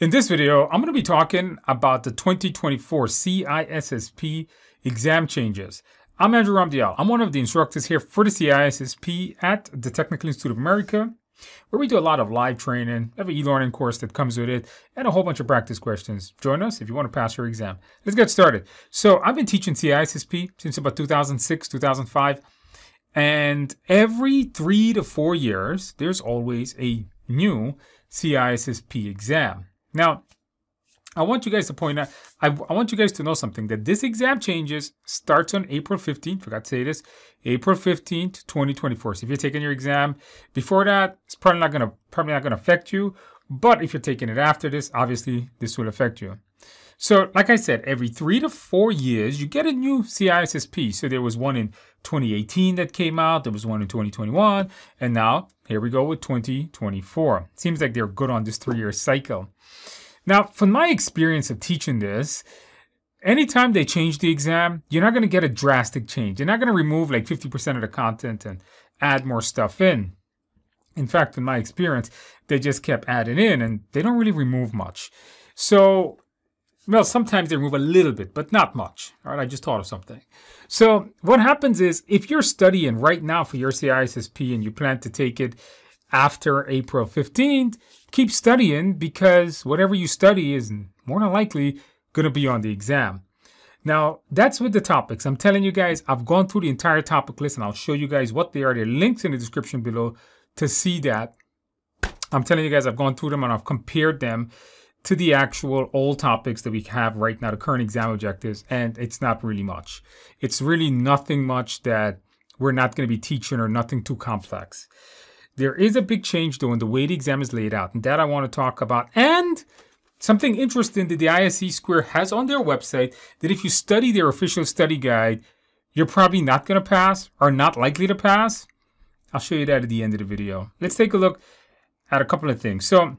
In this video, I'm going to be talking about the 2024 CISSP exam changes. I'm Andrew Ramdial. I'm one of the instructors here for the CISSP at the Technical Institute of America, where we do a lot of live training, an e-learning course that comes with it, and a whole bunch of practice questions. Join us if you want to pass your exam. Let's get started. So I've been teaching CISSP since about 2006, 2005, and every three to four years, there's always a new CISSP exam. Now, I want you guys to point out, I, I, want you guys to know something, that this exam changes starts on April 15th, forgot to say this, April 15th, 2024. So if you're taking your exam before that, it's probably not gonna, probably not gonna affect you. But if you're taking it after this, obviously this will affect you. So like I said, every three to four years, you get a new CISSP. So there was one in 2018 that came out, there was one in 2021, and now here we go with 2024. Seems like they're good on this three-year cycle. Now, from my experience of teaching this, anytime they change the exam, you're not going to get a drastic change. You're not going to remove like 50% of the content and add more stuff in. In fact, in my experience, they just kept adding in and they don't really remove much. So, well, sometimes they remove a little bit, but not much. All right, I just thought of something. So, what happens is if you're studying right now for your CISSP and you plan to take it after April 15th, keep studying because whatever you study is more than likely going to be on the exam. Now, that's with the topics. I'm telling you guys, I've gone through the entire topic list and I'll show you guys what they are. There are links in the description below to see that. I'm telling you guys, I've gone through them and I've compared them to the actual old topics that we have right now, the current exam objectives, and it's not really much. It's really nothing much that we're not going to be teaching or nothing too complex. There is a big change though in the way the exam is laid out, and that I want to talk about. And something interesting that the ISC Square has on their website that if you study their official study guide, you're probably not going to pass or not likely to pass. I'll show you that at the end of the video. Let's take a look at a couple of things. So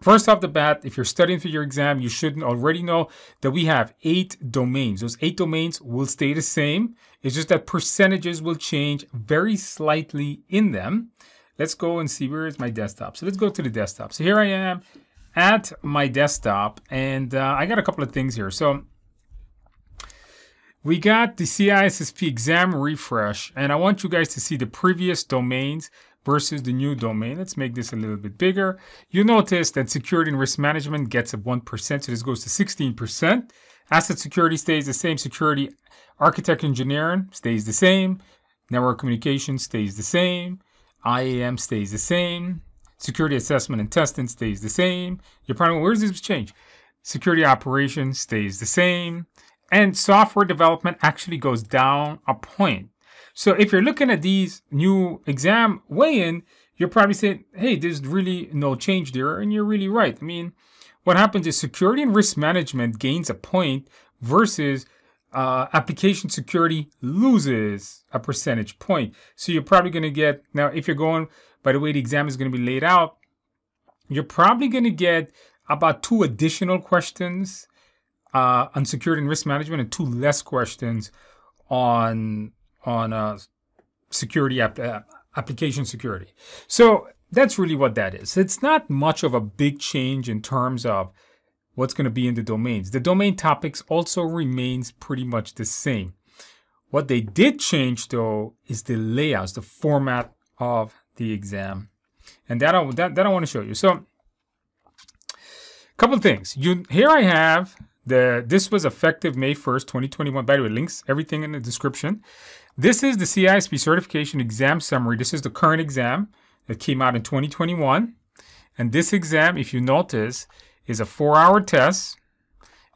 First off the bat, if you're studying for your exam, you shouldn't already know that we have eight domains. Those eight domains will stay the same. It's just that percentages will change very slightly in them. Let's go and see where is my desktop. So let's go to the desktop. So here I am at my desktop and uh, I got a couple of things here. So we got the CISSP exam refresh and I want you guys to see the previous domains versus the new domain. Let's make this a little bit bigger. You notice that security and risk management gets a 1%, so this goes to 16%. Asset security stays the same. Security architect engineering stays the same. Network communication stays the same. IAM stays the same. Security assessment and testing stays the same. You're probably, where does this change? Security operations stays the same. And software development actually goes down a point. So if you're looking at these new exam weigh-in, you're probably saying, hey, there's really no change there. And you're really right. I mean, what happens is security and risk management gains a point versus uh, application security loses a percentage point. So you're probably going to get, now if you're going by the way the exam is going to be laid out, you're probably going to get about two additional questions uh, on security and risk management and two less questions on on uh, security app, uh, application security. So that's really what that is. It's not much of a big change in terms of what's going to be in the domains. The domain topics also remains pretty much the same. What they did change though is the layouts, the format of the exam. And that I, that, that I want to show you. So a couple things. You Here I have the, this was effective May 1st, 2021. By the way, links, everything in the description. This is the CISSP certification exam summary. This is the current exam that came out in 2021. And this exam, if you notice, is a four-hour test.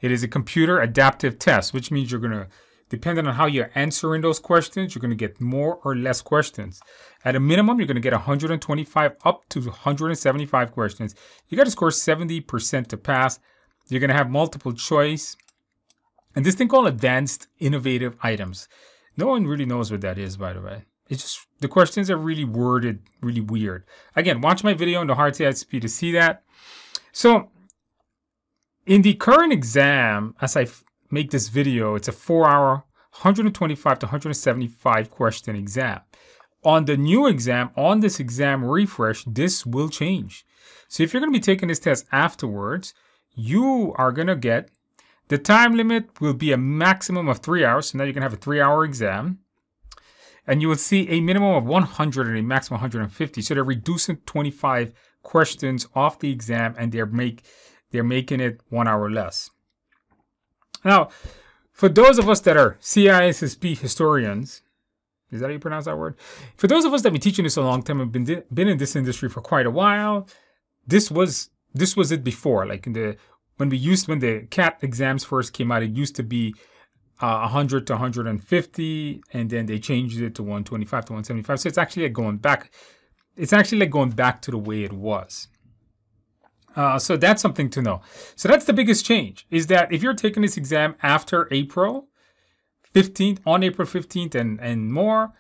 It is a computer adaptive test, which means you're going to, depending on how you're answering those questions, you're going to get more or less questions. At a minimum, you're going to get 125 up to 175 questions. You got to score 70% to pass. You're going to have multiple choice. And this thing called advanced innovative items. No one really knows what that is, by the way. It's just, the questions are really worded, really weird. Again, watch my video on the hard CISSP to see that. So in the current exam, as I make this video, it's a four hour, 125 to 175 question exam. On the new exam, on this exam refresh, this will change. So if you're going to be taking this test afterwards, you are going to get the time limit will be a maximum of three hours. So now you can have a three hour exam. And you will see a minimum of 100 and a maximum 150. So they're reducing 25 questions off the exam and they're make they're making it one hour less. Now, for those of us that are CISSP historians, is that how you pronounce that word? For those of us that have been teaching this a long time and been been in this industry for quite a while, this was this was it before. Like in the when we used when the CAT exams first came out, it used to be uh, 100 to 150, and then they changed it to 125 to 175. So it's actually like going back. It's actually like going back to the way it was. Uh, so that's something to know. So that's the biggest change is that if you're taking this exam after April 15th, on April 15th and, and more,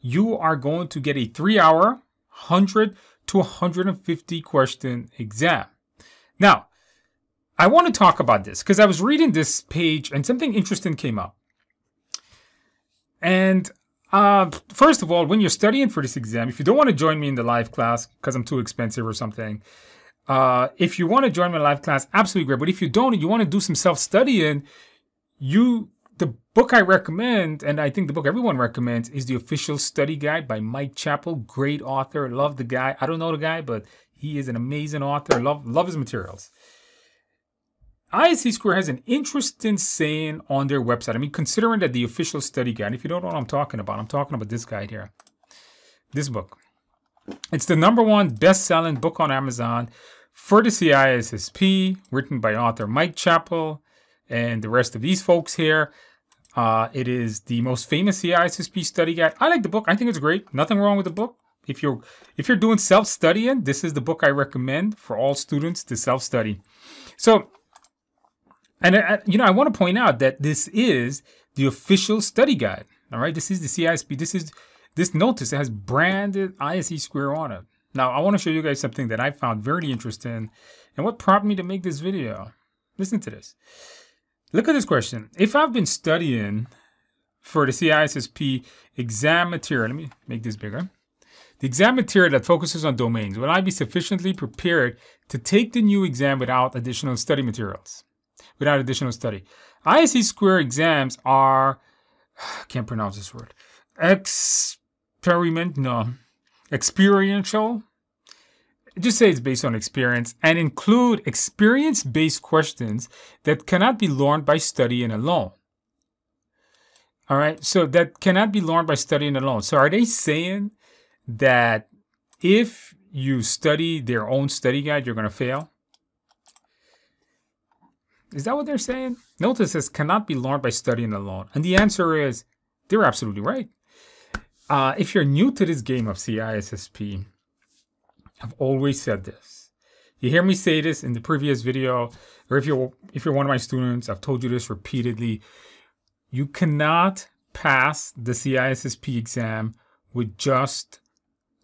you are going to get a three hour, 100 to 150 question exam. Now, I want to talk about this because I was reading this page and something interesting came up. And uh, first of all, when you're studying for this exam, if you don't want to join me in the live class because I'm too expensive or something, uh, if you want to join my live class, absolutely great. But if you don't and you want to do some self studying, you the book I recommend, and I think the book everyone recommends, is the official study guide by Mike Chapple. Great author. Love the guy. I don't know the guy, but he is an amazing author. Love love his materials. ISC Square has an interesting saying on their website. I mean, considering that the official study guide, if you don't know what I'm talking about, I'm talking about this guide here. This book. It's the number one best-selling book on Amazon for the CISSP, written by author Mike Chapple and the rest of these folks here. Uh, it is the most famous CISSP study guide. I like the book. I think it's great. Nothing wrong with the book. If you're if you're doing self-studying, this is the book I recommend for all students to self-study. So and, uh, you know, I want to point out that this is the official study guide. All right. This is the CISP. This is this notice has branded ISC Square on it. Now, I want to show you guys something that I found very interesting and what prompted me to make this video. Listen to this. Look at this question. If I've been studying for the CISSP exam material, let me make this bigger. The exam material that focuses on domains, will I be sufficiently prepared to take the new exam without additional study materials? Without additional study. ISC square exams are, I can't pronounce this word, experiment, no, experiential. Just say it's based on experience and include experience based questions that cannot be learned by studying alone. All right, so that cannot be learned by studying alone. So are they saying that if you study their own study guide, you're going to fail? Is that what they're saying? Notice this cannot be learned by studying alone. And the answer is they're absolutely right. Uh, if you're new to this game of CISSP, I've always said this. You hear me say this in the previous video, or if you're if you're one of my students, I've told you this repeatedly. You cannot pass the CISSP exam with just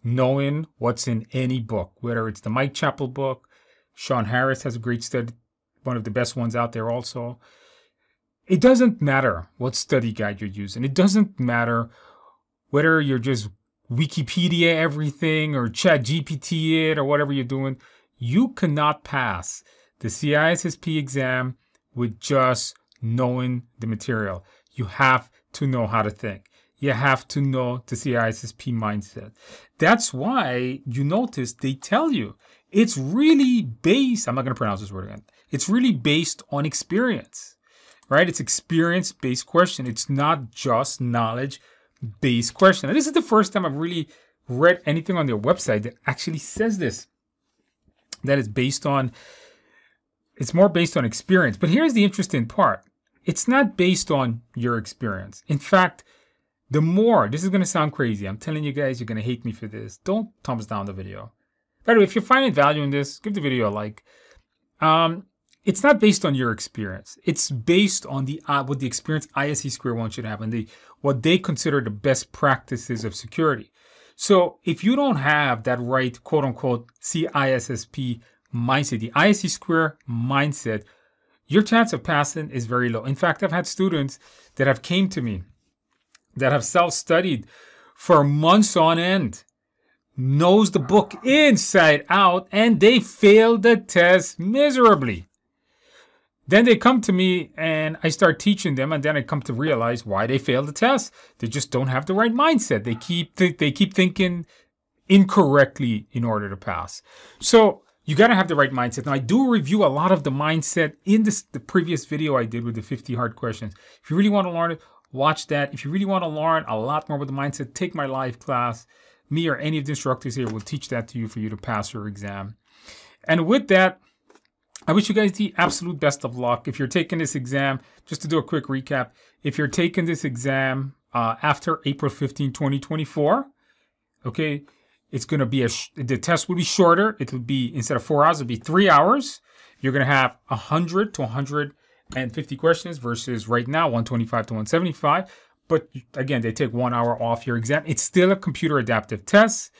knowing what's in any book, whether it's the Mike Chapple book, Shon Harris has a great study one of the best ones out there also. It doesn't matter what study guide you're using. It doesn't matter whether you're just Wikipedia everything or chat GPT it or whatever you're doing. You cannot pass the CISSP exam with just knowing the material. You have to know how to think. You have to know the CISSP mindset. That's why you notice they tell you it's really based, I'm not going to pronounce this word again. It's really based on experience, right? It's experience based question. It's not just knowledge based question. And this is the first time I've really read anything on their website that actually says this. That is based on, it's more based on experience. But here's the interesting part it's not based on your experience. In fact, the more, this is going to sound crazy. I'm telling you guys, you're going to hate me for this. Don't thumbs down the video. By the way, if you're finding value in this, give the video a like. Um, it's not based on your experience. It's based on the uh, what the experience ISC Square One should have and the what they consider the best practices of security. So if you don't have that right quote unquote CISSP mindset, the ISC Square mindset, your chance of passing is very low. In fact, I've had students that have came to me that have self-studied for months on end knows the book inside out and they failed the test miserably. Then they come to me and I start teaching them, and then I come to realize why they failed the test. They just don't have the right mindset. They keep th- they keep thinking incorrectly in order to pass. So you got to have the right mindset. Now I do review a lot of the mindset in this the previous video I did with the 50 hard questions. If you really want to learn it, watch that. If you really want to learn a lot more about the mindset, take my live class. Me or any of the instructors here will teach that to you for you to pass your exam. And with that, I wish you guys the absolute best of luck. If you're taking this exam, just to do a quick recap, if you're taking this exam uh, after April 15, 2024, okay, it's going to be a, the test will be shorter. It will be, instead of four hours, it'll be three hours. You're going to have 100 to 150 questions versus right now 125 to 175. But again, they take one hour off your exam. It's still a computer adaptive test.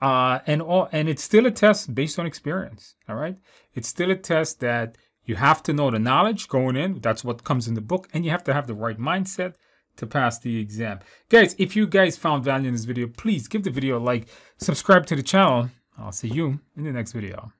Uh, and all, and it's still a test based on experience. All right, it's still a test that you have to know the knowledge going in. That's what comes in the book, and you have to have the right mindset to pass the exam. Guys, if you guys found value in this video, please give the video a like, subscribe to the channel. I'll see you in the next video.